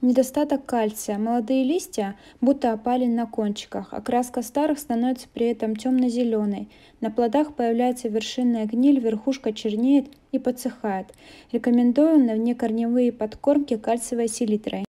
Недостаток кальция. Молодые листья будто опали на кончиках. А Окраска старых становится при этом темно-зеленой. На плодах появляется вершинная гниль, верхушка чернеет и подсыхает. Рекомендую на внекорневые подкормки кальциевой селитрой.